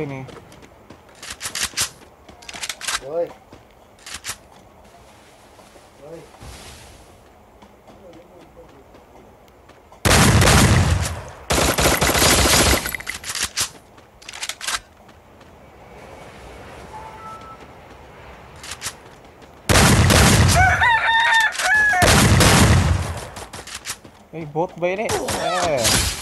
ini? Woi. Woi. Eh, bot ba ini? Eh. bot,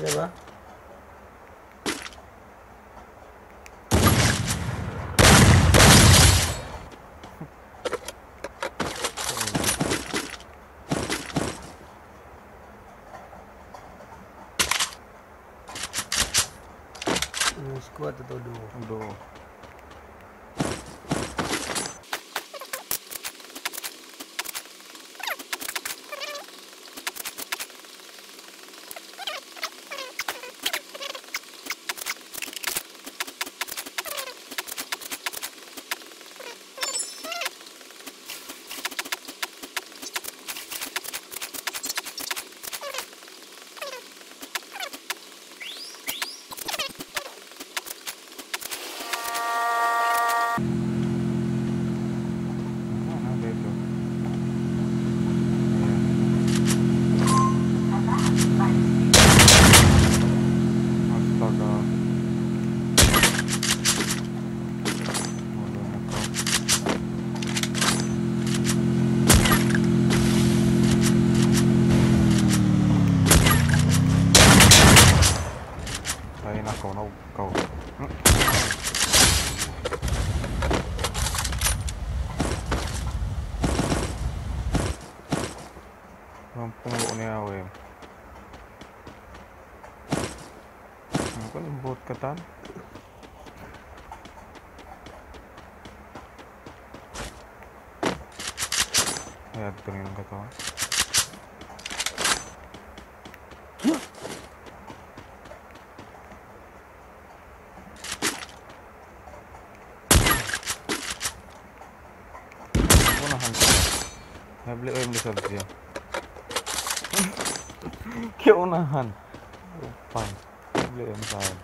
Iya ba? Ini squad atau duo? Aduh. Я блин готова. Вон он. Я блин, я блин, что сделал? Kiểu nahan. Pan. Blin tayo.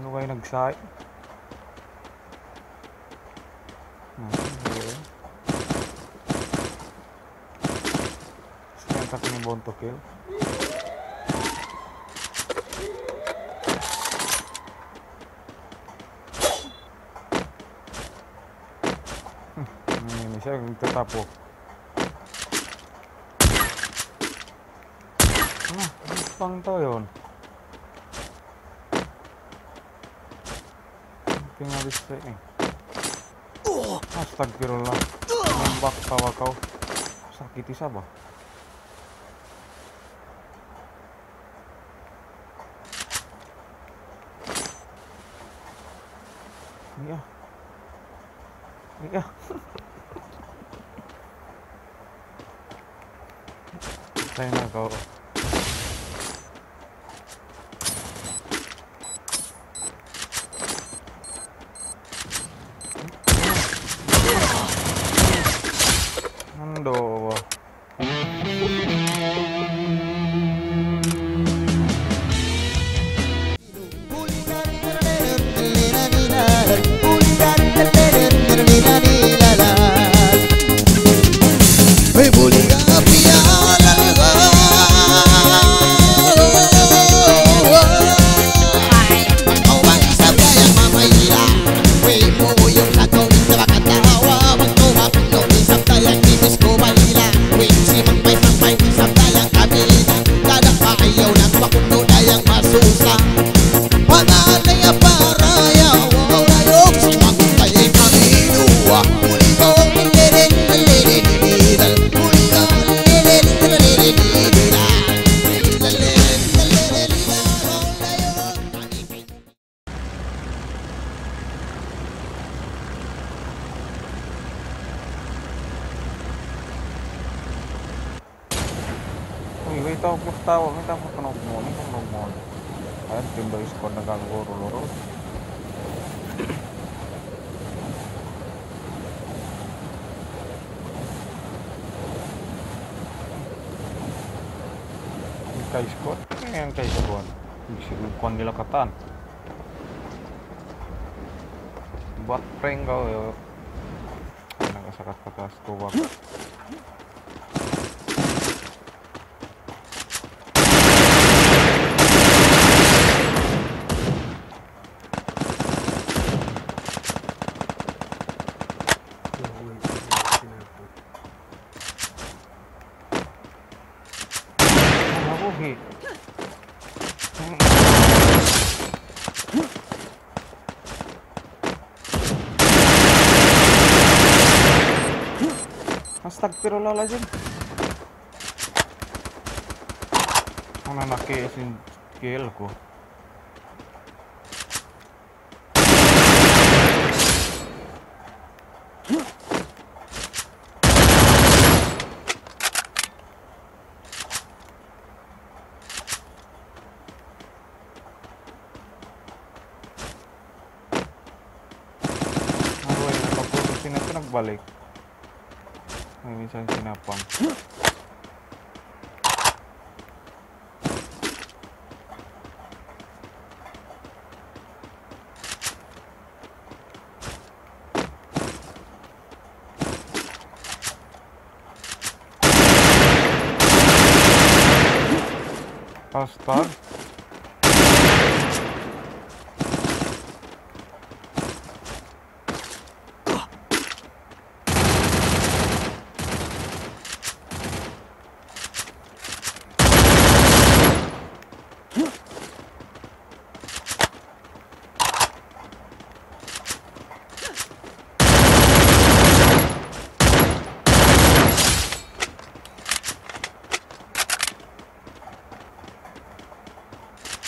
Ano kayo nag-site? Ini bonto kill. Hmm, ini siya nagtatapok. Ah, pang to yun. Pingalis sa eh. Astagfirullah. Nambak tawa kau. Sakit isa Iya. Tayo na kau. Nando. Tahu aku tahu minta aku kena mau ini kan mau Ayan, tim dari squad loro Kay squad, ayan kay katan. Buat prank kau ya. Nagasakat ka taas ko Nabuhi. Astagfirullahaladzim. Ang nanaki sin kill ko. balik ang isang sinapang Bastard.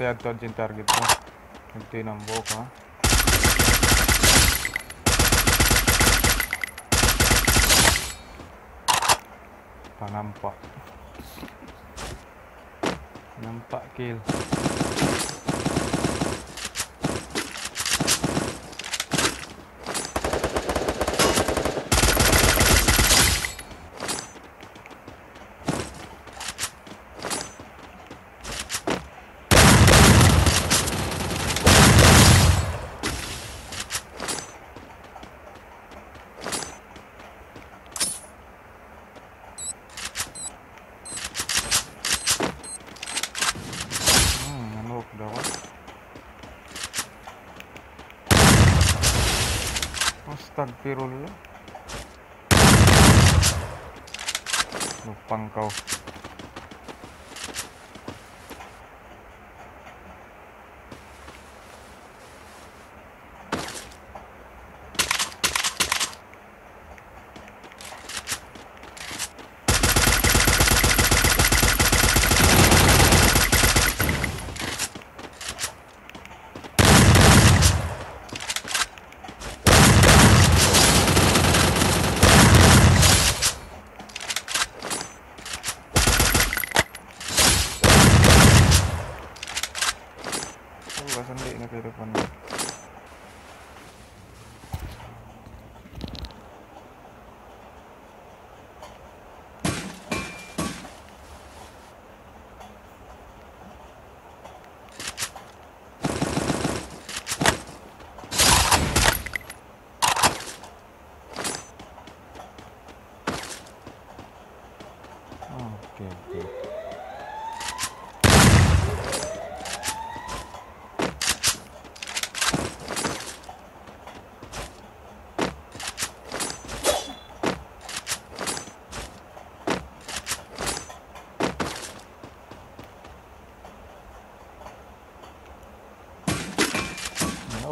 May tayag to yung target mo. Nagtinambok ha. Panampak. Nampak kill. Astagfirullah. Lupang kau.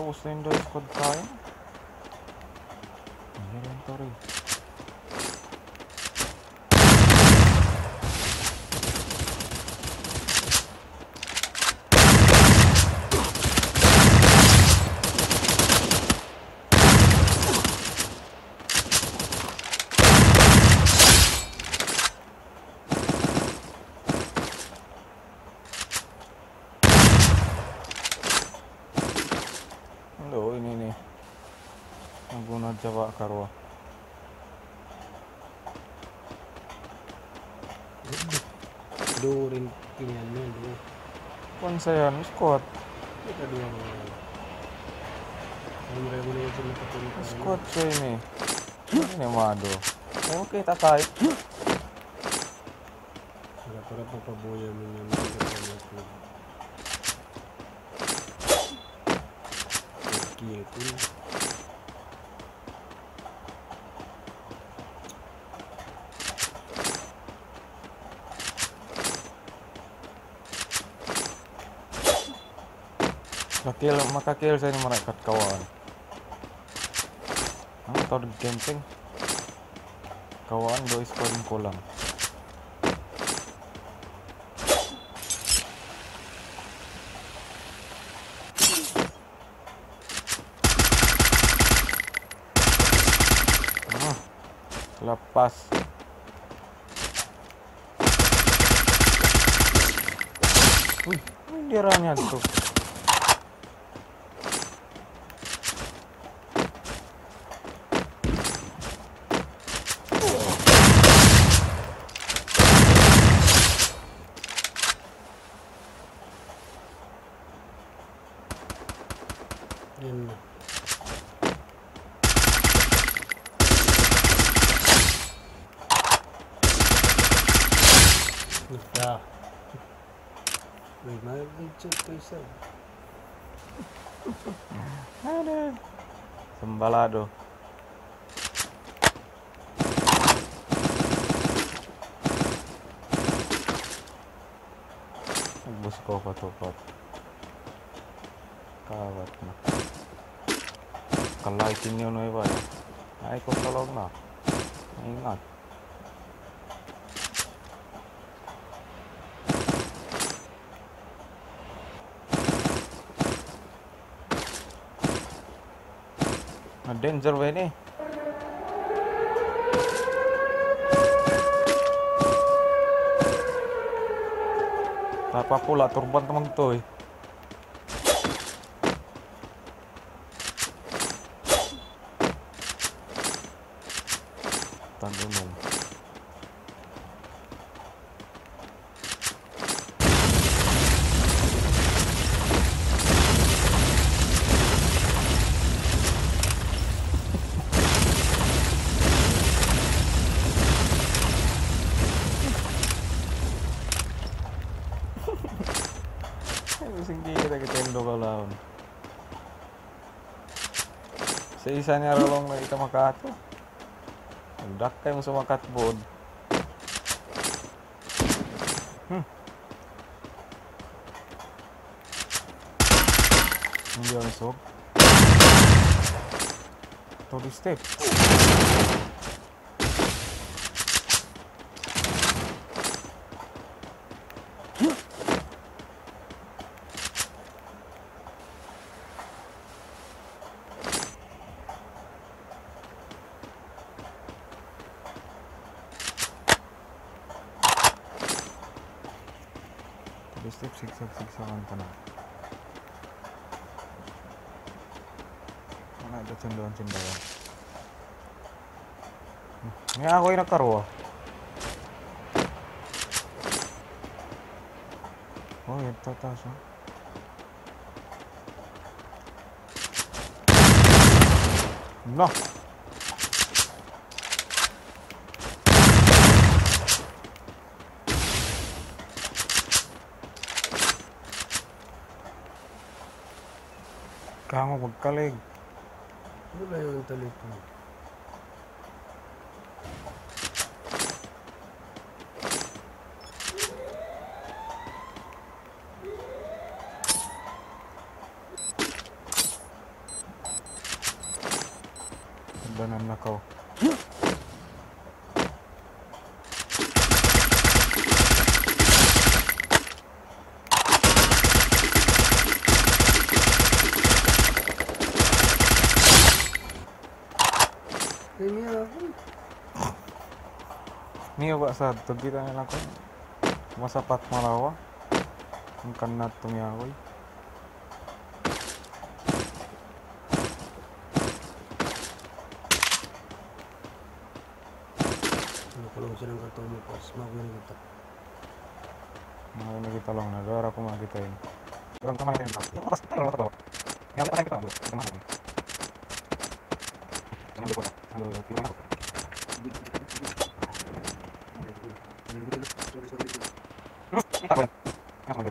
Tapos na yung dahil squad tayo. Ayan lang to rin. Hello, ini nih. Naguna Jawa Karwa. Do rin kinyan mo, do. Kung saya squad. Ika dua mo. Ang mura mo na yung sila patulong. Squad siya ini. Ini mado. Kita papaboya mo yung mga kapatid. Gitu. Nakil, makakil saya ni mereka kawan. Tawag camping. Kawan do squad kulang. Ah, lepas. Wih, ini dia tuh. Yan na. Ika. Wait, may check ko isa. Ada. Sembalado. Nagbus ko pa to pa. Kawat na. Kalaitin yun na iba ya. Ay ko talog na. Ingat. Na danger ba ini? Tapa pula turban teman to Sa isa niya rolong na ita makato. Nagdak kayo sa makatbod. Hmm. Hindi ako isog. To the step. To the step, sigsag-sigsagan ka na. Ano ito sunduan sundawan? Nga ako yung nagkaroa. Oh, ito taas oh. No! Kamo magkalig. Wala yung telepon. Ba nam nakaw. Pak satu kita lakukan masa pat malawa bukan natung ya woi kalau misalnya nggak tahu mau pas mau ini kita mau ini kita long nah doa aku mau kita ini orang ke mana yang pas kita pas terlalu terlalu yang lain kita ambil ke mana ini ambil kuda ambil kuda 嗯这个这打过来打过来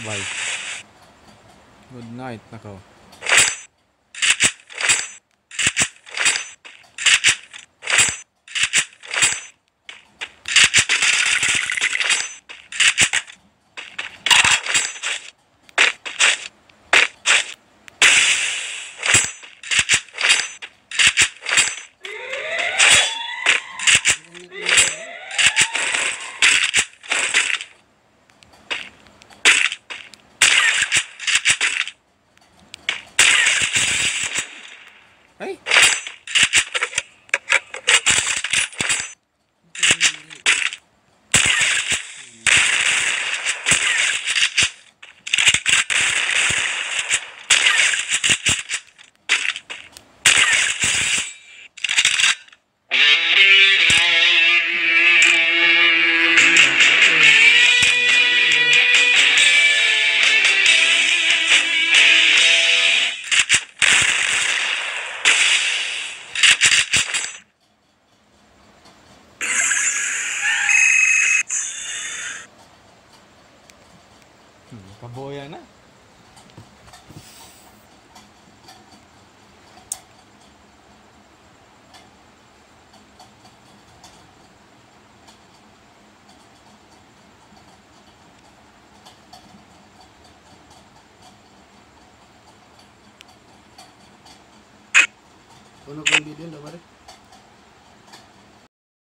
Bye. Good night, nako.